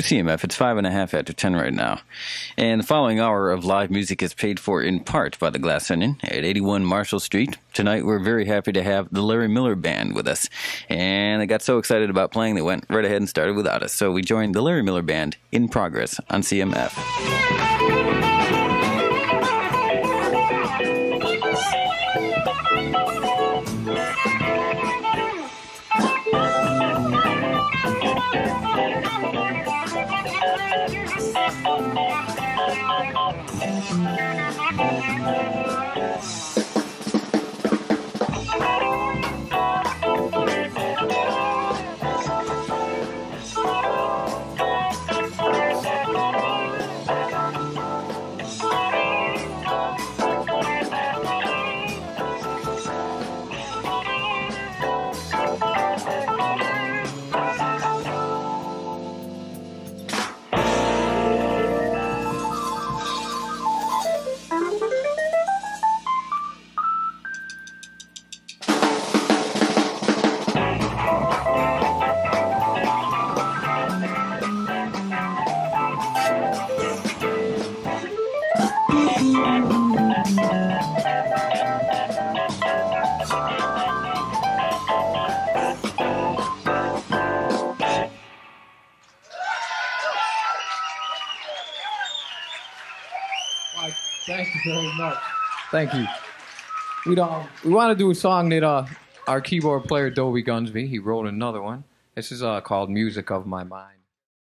CMF, it's five and a half after ten right now. And the following hour of live music is paid for in part by the Glass Onion at 81 Marshall Street. Tonight, we're very happy to have the Larry Miller Band with us. And they got so excited about playing, they went right ahead and started without us. So we joined the Larry Miller Band in progress on CMF. Thank you very much. Thank you. We don't. We want to do a song that uh, our keyboard player Dobie Gundsby he wrote another one. This is uh, called "Music of My Mind."